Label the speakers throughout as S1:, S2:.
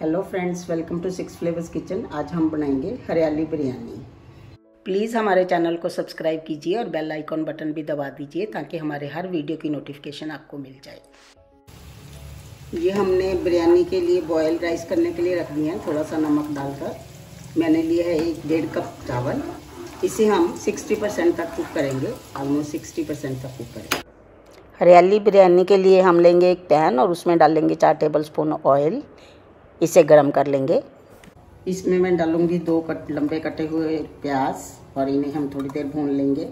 S1: Hello friends welcome to six flavours kitchen आज हम बनाएँगे हरियाली बिरयानी। प्लीज़ हमारे चैनल को सब्सक्राइब कीजिए और बेल आइकॉन बटन भी दबा दीजिए ताकि हमारे हर वीडियो की नोटिफिकेशन आपको मिल जाए। ये हमने बिरयानी के लिए बॉयल राइस करने के लिए रख दिया है, थोड़ा सा नमक डालकर। मैंने लिया है एक डेढ़ कप चावल। इसे हम 60 परसेंट तक कुक करेंगे ऑलमोस्ट 60 परसेंट तक कुक करेंगे। हरियाली बिरयानी के लिए हम लेंगे एक पैन और उसमें डालेंगे चार टेबल स्पून ऑयल इसे गरम कर लेंगे। इसमें मैं डालूँगी दो कट, लंबे कटे हुए प्याज और इन्हें हम थोड़ी देर भून लेंगे।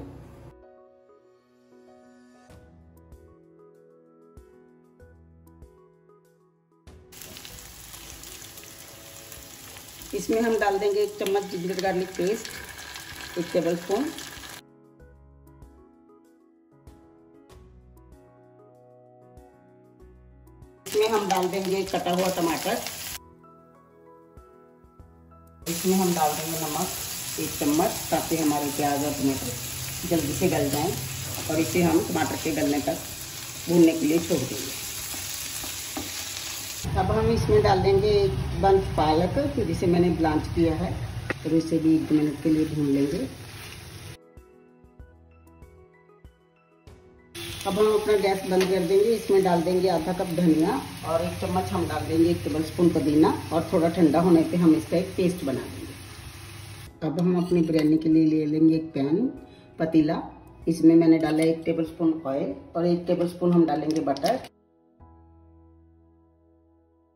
S1: इसमें हम डाल देंगे एक चम्मच जिंजर गार्लिक पेस्ट, एक टेबल स्पून इसमें हम डाल देंगे कटा हुआ टमाटर। इसमें हम डाल देंगे नमक, एक चम्मच, ताकि हमारे प्याज और टमाटर जल्दी से गल जाएँ, और इसे हम टमाटर के गलने तक भूनने के लिए छोड़ देंगे। अब हम इसमें डाल देंगे एक बंद पालक, जिसे मैंने ब्लांच किया है और इसे भी एक मिनट के लिए भून लेंगे। अब हम अपना गैस बंद कर देंगे, इसमें डाल देंगे आधा कप धनिया और एक चम्मच हम डाल देंगे एक टेबल स्पून पुदीना और थोड़ा ठंडा होने पे हम इसका एक पेस्ट बना देंगे। अब हम अपनी बिरयानी के लिए ले लेंगे एक पैन, पतीला। इसमें मैंने डाला एक टेबल स्पून ऑयल और एक टेबल स्पून हम डालेंगे बटर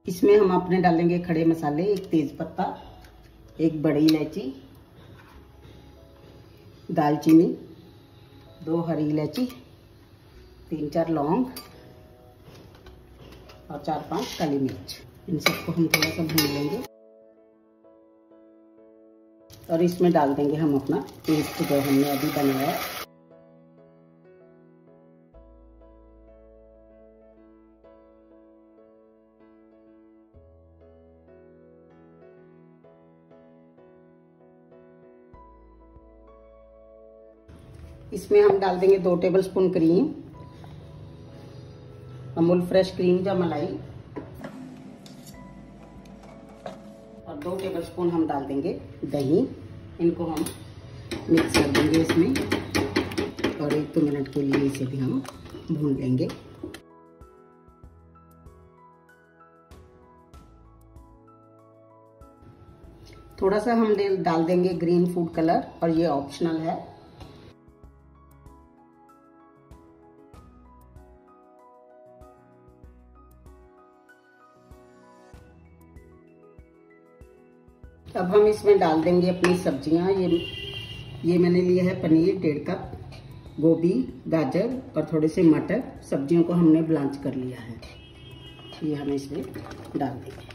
S1: इसमें हम अपने डालेंगे खड़े मसाले, एक तेज पत्ता एक बड़ी इलायची, दालचीनी, दो हरी इलायची तीन चार लौंग और चार पाँच काली मिर्च। इन सबको हम थोड़ा सा भून लेंगे। और इसमें डाल देंगे हम अपना पेस्ट जो हमने अभी बनाया इसमें हम डाल देंगे दो table spoon cream Amul fresh cream या मलाई। और दो टेबल स्पून हम डाल देंगे दही। इनको हम मिक्स कर देंगे इसमें। और एक दो तो मिनट के लिए इसे भी हम भून लेंगे। थोड़ा सा हम डाल देंगे ग्रीन फ़ूड कलर और ये ऑप्शनल है। अब हम इसमें डाल देंगे अपनी सब्ज़ियाँ। ये ये मैंने लिया है पनीर, डेढ़ कप, गोभी, गाजर और थोड़े से मटर। सब्जियों को हमने ब्लांच कर लिया है। ये हम इसमें डाल देंगे।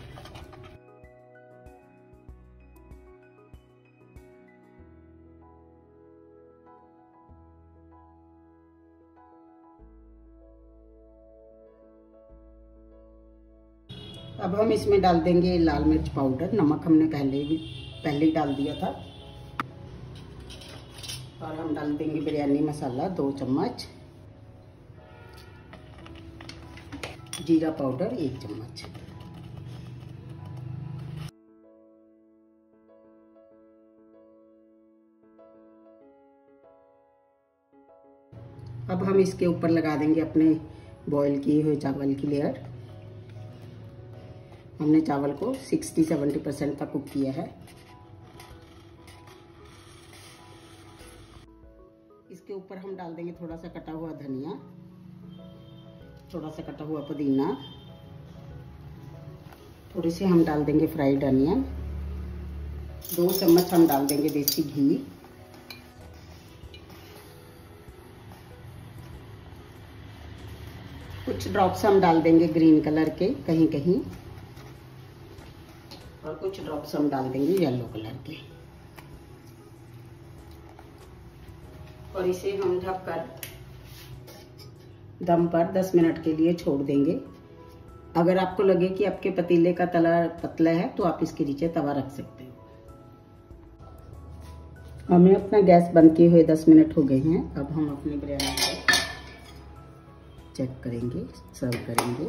S1: अब हम इसमें डाल देंगे लाल मिर्च पाउडर, नमक हमने पहले भी पहले ही डाल दिया था। और हम डाल देंगे बिरयानी मसाला, दो चम्मच। जीरा पाउडर, एक चम्मच। अब हम इसके ऊपर लगा देंगे अपने बॉईल किए हुए चावल की लेयर हमने चावल को 60-70 परसेंट तक कुक किया है। इसके ऊपर हम डाल देंगे थोड़ा सा कटा हुआ धनिया, थोड़ा सा कटा हुआ पुदीना, थोड़ी सी हम डाल देंगे फ्राइड अनियन, दो चम्मच हम डाल देंगे देसी घी। कुछ ड्रॉप्स हम डाल देंगे ग्रीन कलर के कहीं कहीं और कुछ ड्रॉप्स हम डाल देंगे येलो कलर के। और इसे हम ढककर दम पर 10 मिनट के लिए छोड़ देंगे। अगर आपको लगे कि आपके पतीले का तला पतला है तो आप इसके नीचे तवा रख सकते हो। हमें अपना गैस बंद किए हुए 10 मिनट हो गए हैं। अब हम अपनी बिरयानी को चेक करेंगे सर्व करेंगे।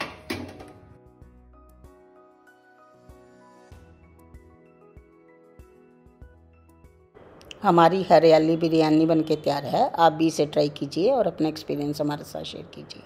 S1: हमारी हरियाली बिरयानी बनके तैयार है। आप भी इसे ट्राई कीजिए और अपना एक्सपीरियंस हमारे साथ शेयर कीजिए।